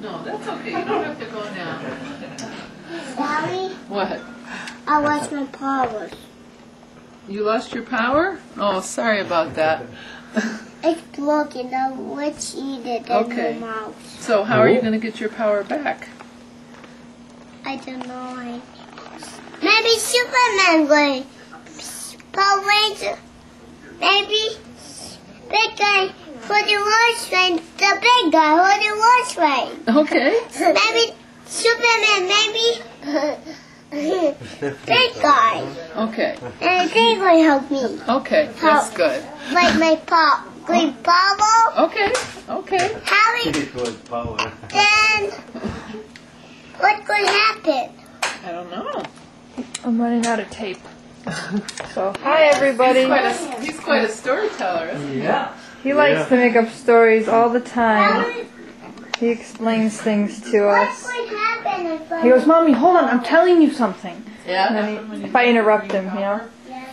No, that's okay. You don't have to go now. Daddy, What? I lost my powers. You lost your power? Oh, sorry about that. It's broken. I let's eat it in Okay. the mouth. So how are you oh. going to get your power back? I don't know. I... Maybe Superman going. Power Ranger. Maybe big guy for the wash rain. The big guy for the wash rain. Okay. Maybe Superman. Maybe big guy. Okay. And they going to help me. Okay. That's good. Like my pop. Green bubble. Okay. Okay. Harry. power. Then what could happen? I don't know. I'm running out of tape. So, hi everybody. He's quite a, he's quite a storyteller. isn't he? Yeah. He likes to make up stories all the time. He explains things to us. could happen if I He goes, Mommy, hold on, I'm telling you something. Yeah. And then he, if I interrupt him, you know. Yeah.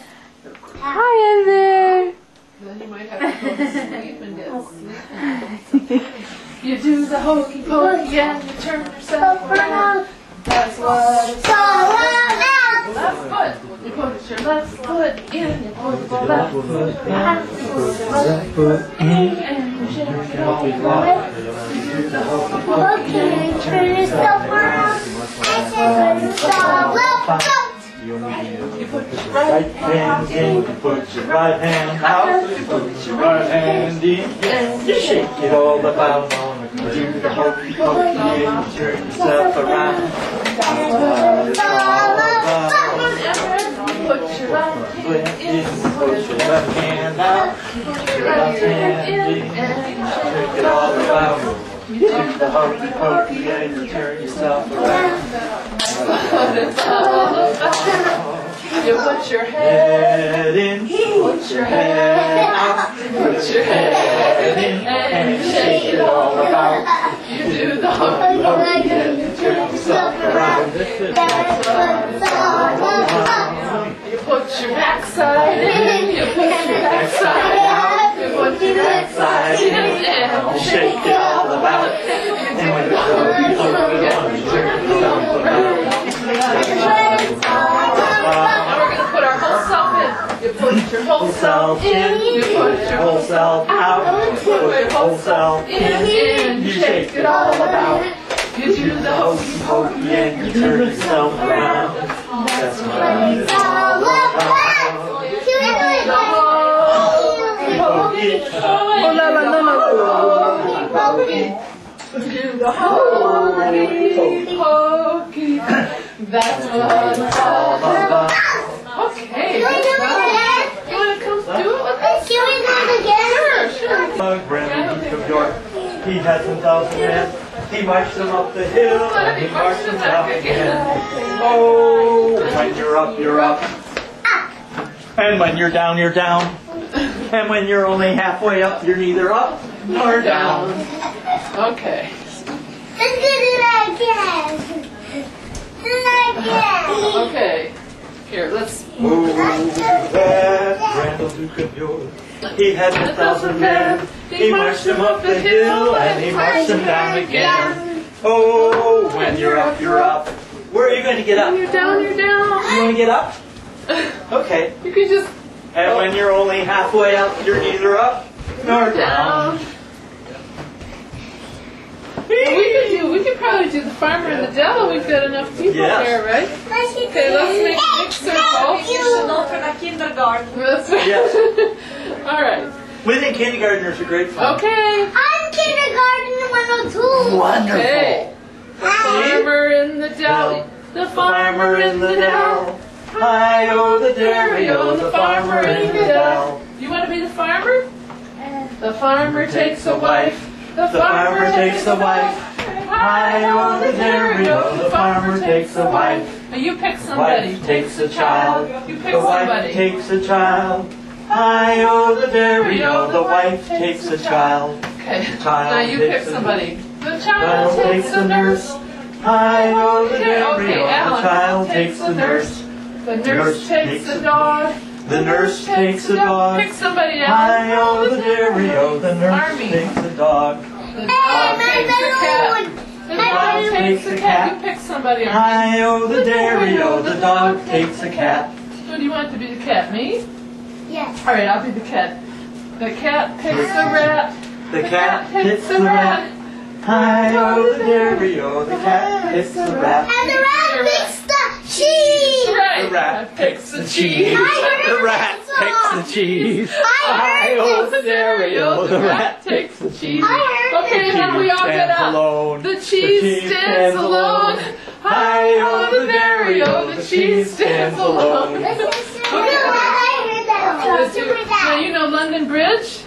Hi in there. Then you might have to go to sleep and get sleep. You do the hokey pokey and you turn yourself oh, around. That's what it's So loud. left foot. You put your left foot in, put the left foot you put your left foot in, and. You do the and you turn yourself around. I said, so loud. You put your right hand in, you put your right hand out, you put your right hand in, you shake it all about. You do the hokey pokey and you turn yourself around. Put your hand in, put your hand out, put your hand in, and shake it all about. You do the hokey pokey and turn yourself around. what it's all about. Put your head, in, put your head out, put your head in, and shake it all about. You do the hokey pokey and turn yourself around. You put your backside? In, you put your backside? Out, you put your backside? In, and you shake it all about. You do the hokey pokey and you turn yourself around. Now we're gonna put our whole self in. You put your whole self in, you put your whole self out, you put your whole self in, and you shake it all about. You do the hokey pokey. And you turn yourself around. That's what it's all Pokey, Oh, la, la, la, la. Do the hokey about. Okay. You wanna come do it us? Sure, sure. Of York. He had men. He marched them up the hill and he marched them down again. Oh, when you're up, you're up. And when you're down, you're down. And when you're only halfway up, you're neither up nor down. Okay. Let's do it again. Again. Okay. Here, let's. Oh, that grand old Duke of York. He had a thousand men. He marched them up the hill and he marched them down again. Oh, when you're up, you're up. Where are you going to get up? When you're down, you're down. You want to get up? Okay. You can just And when you're only halfway up, you're neither up nor down. down. We could do. We could probably do the farmer in the dell. We've got enough people Yes. there, right? Okay, let's make mix them both. That's right. Yes. All right. We think kindergartners are great fun. Okay. I'm kindergarten 102. Wonderful. Okay. Farmer in the dell. The farmer in the dell. Hi, oh, the dairy, oh, the farmer in the dell. You want to be the farmer? Uh, the farmer takes a wife. The farmer takes a wife. Hi, oh, the dairy, oh, the farmer takes a wife. Now you pick somebody. Wife takes a child. You pick The wife somebody. takes a child. Hi, oh, the dairy, oh, the wife takes a child. Okay. Child Now you pick somebody. The Child child takes a nurse. Hi, oh, the dairy, okay, oh, the child takes a nurse. The nurse Nurse takes takes a a- dog. The nurse takes a dog. Pick somebody else. Hi, oh, the dairy, oh, the nurse Army. takes a dog. The dog takes a cat. The dog takes a cat. You pick somebody. Hi-oh the dairy-o, oh, the dog takes a cat. Who do you want to be the cat? Me? Yes. All right, I'll be the cat. The cat picks the rat. The cat hits the rat. Hi-oh the dairy-o, the cat hits oh, the rat. And the rat picks the cheese. Right. The rat picks the cheese. The rat that song. picks the cheese. I heard the dairy-o, the rat takes the cheese. I heard Okay, now we all get stands up. alone. The cheese stands alone. Hi-oh the dairy-o, the cheese stands alone. I heard that song. Let's do- Super Now you know London Bridge?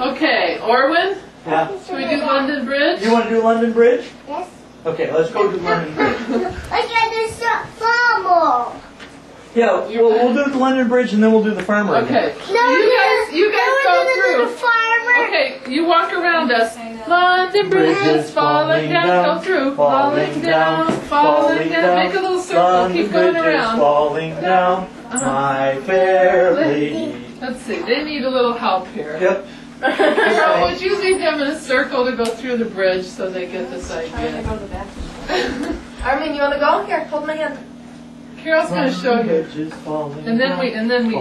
Okay, Orwin, Yeah. should we do London Bridge? You want to do London Bridge? Yes. Okay, let's go to London Bridge. Look at this uh, farmer. Yeah, we'll, we'll do the London Bridge and then we'll do the farmer. Okay. No, you guys, you guys no, go no, no, no, through. The farmer. Okay, you walk around us. London Bridge is falling down. Go through. Falling down, falling down. Make a little circle. London Keep going Bridge is around. falling down, Uh-huh. my fair lady. Let's see. They need a little help here. Yep. Carol, would you lead them in a circle to go through the bridge so they get this idea? Armin, you want to go? Here, hold my hand. Carol's going to show you. Bridge is falling And then we and then we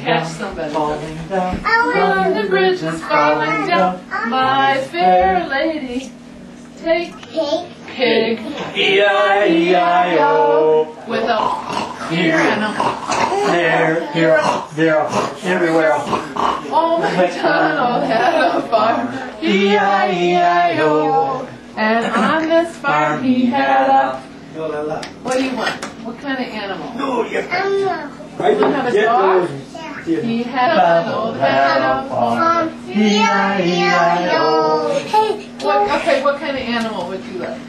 catch somebody. Falling down. I London Bridge is falling down, my fair lady. Take Cake. pig E-I-E-I-O. with a Here, and a there, here, there, everywhere. Oh old MacDonald had a farm. E-I-E-I-O. And on this farm he had a. What do you want? What kind animal? No, you Um, I don't have a get dog? those. He had an old had a farm. um, E-I-E-I-O. Hey, What, okay, what kind of animal would you like?